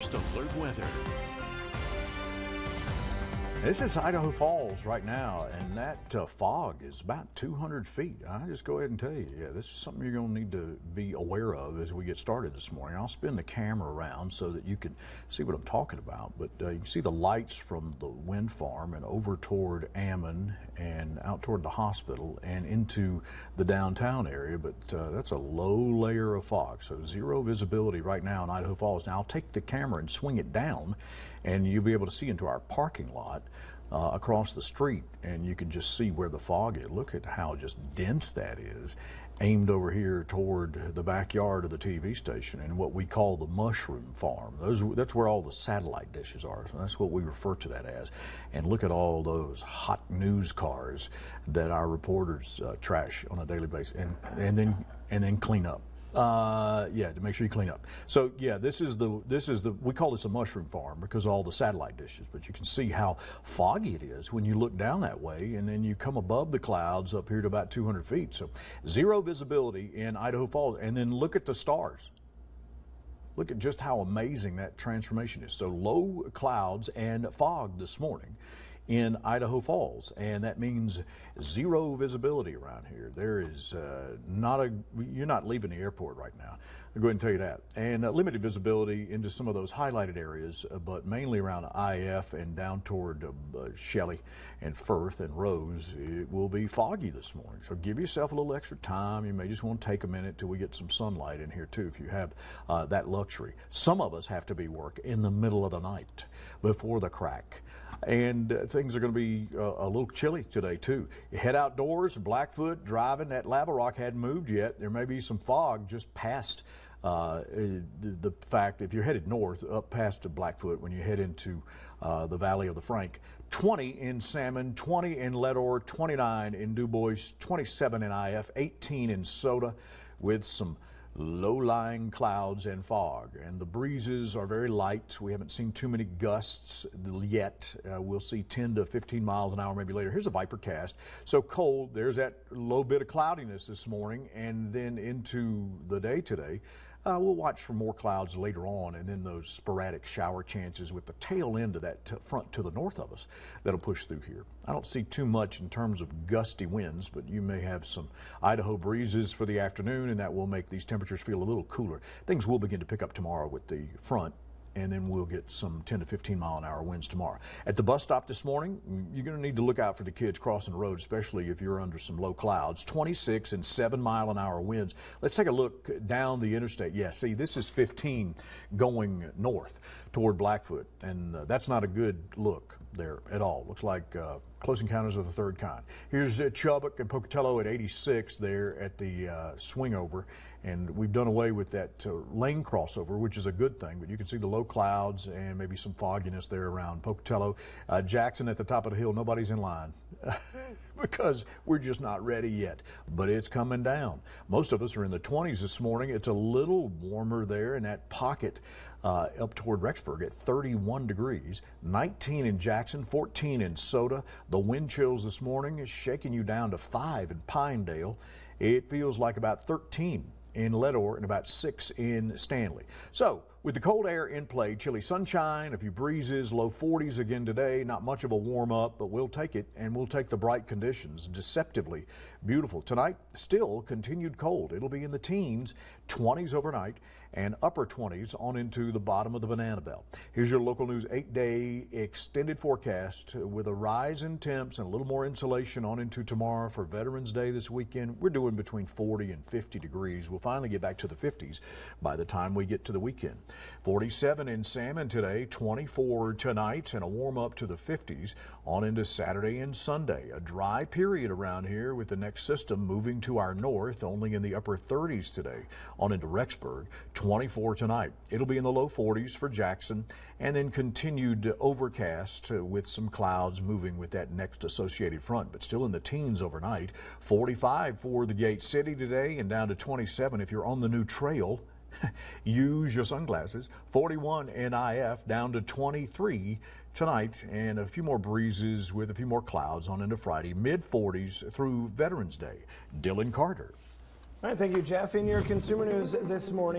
First Alert Weather. This is Idaho Falls right now, and that uh, fog is about 200 feet. I just go ahead and tell you, yeah, this is something you're going to need to be aware of as we get started this morning. I'll spin the camera around so that you can see what I'm talking about. But uh, you can see the lights from the wind farm and over toward Ammon and out toward the hospital and into the downtown area. But uh, that's a low layer of fog, so zero visibility right now in Idaho Falls. Now I'll take the camera and swing it down, and you'll be able to see into our parking lot uh, across the street, and you can just see where the fog is. Look at how just dense that is, aimed over here toward the backyard of the TV station and what we call the mushroom farm. Those, that's where all the satellite dishes are. So that's what we refer to that as. And look at all those hot news cars that our reporters uh, trash on a daily basis, and and then and then clean up. Uh, yeah, to make sure you clean up. So yeah, this is the this is the we call this a mushroom farm because all the satellite dishes. But you can see how foggy it is when you look down that way, and then you come above the clouds up here to about 200 feet. So zero visibility in Idaho Falls, and then look at the stars. Look at just how amazing that transformation is. So low clouds and fog this morning in Idaho Falls, and that means zero visibility around here. There is uh, not a, you're not leaving the airport right now. I'll go ahead and tell you that. And uh, limited visibility into some of those highlighted areas, uh, but mainly around IF and down toward uh, Shelley and Firth and Rose. It will be foggy this morning, so give yourself a little extra time. You may just want to take a minute till we get some sunlight in here too, if you have uh, that luxury. Some of us have to be work in the middle of the night before the crack and uh, things are going to be uh, a little chilly today too. Head outdoors, Blackfoot driving. That lava rock hadn't moved yet. There may be some fog just past. Uh, the, the, fact if you're headed north up past Blackfoot when you head into uh, the Valley of the Frank, 20 in Salmon, 20 in Leadore, 29 in Dubois, 27 in IF, 18 in Soda, with some low-lying clouds and fog. And the breezes are very light. We haven't seen too many gusts yet. Uh, we'll see 10 to 15 miles an hour maybe later. Here's a Vipercast. So cold. There's that low bit of cloudiness this morning and then into the day today. Uh, we'll watch for more clouds later on and then those sporadic shower chances with the tail end of that front to the north of us that'll push through here. I don't see too much in terms of gusty winds, but you may have some Idaho breezes for the afternoon and that will make these temperatures feel a little cooler. Things will begin to pick up tomorrow with the front and then we'll get some 10 to 15 mile an hour winds tomorrow. At the bus stop this morning, you're going to need to look out for the kids crossing the road, especially if you're under some low clouds. 26 and 7 mile an hour winds. Let's take a look down the interstate. Yeah, see, this is 15 going north toward Blackfoot, and uh, that's not a good look there at all. Looks like uh, close encounters of the third kind. Here's uh, Chubbuck and Pocatello at 86 there at the uh, swing over. And we've done away with that uh, lane crossover, which is a good thing. But you can see the low clouds and maybe some fogginess there around Pocatello. Uh, Jackson at the top of the hill, nobody's in line because we're just not ready yet. But it's coming down. Most of us are in the 20s this morning. It's a little warmer there in that pocket uh, up toward Rexburg at 31 degrees, 19 in Jackson, 14 in Soda. The wind chills this morning is shaking you down to 5 in Pinedale. It feels like about 13 in Leadore and about 6 in Stanley. So with the cold air in play, chilly sunshine, a few breezes, low 40s again today. Not much of a warm up, but we'll take it and we'll take the bright conditions. Deceptively beautiful. Tonight, still continued cold. It'll be in the teens, 20s overnight, and upper 20s on into the bottom of the banana belt. Here's your local news eight day extended forecast with a rise in temps and a little more insulation on into tomorrow for Veterans Day this weekend. We're doing between 40 and 50 degrees. We'll finally get back to the 50s by the time we get to the weekend. 47 in Salmon today, 24 tonight, and a warm up to the 50s on into Saturday and Sunday. A dry period around here with the next system moving to our north, only in the upper 30s today on into Rexburg. 24 tonight. It'll be in the low 40s for Jackson, and then continued overcast uh, with some clouds moving with that next associated front, but still in the teens overnight. 45 for the Gate City today, and down to 27 if you're on the new trail use your sunglasses. 41 NIF down to 23 tonight, and a few more breezes with a few more clouds on into Friday. Mid 40s through Veterans Day. Dylan Carter. All right, thank you, Jeff. In your consumer news this morning.